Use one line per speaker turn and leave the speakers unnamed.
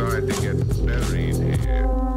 Started to get buried here.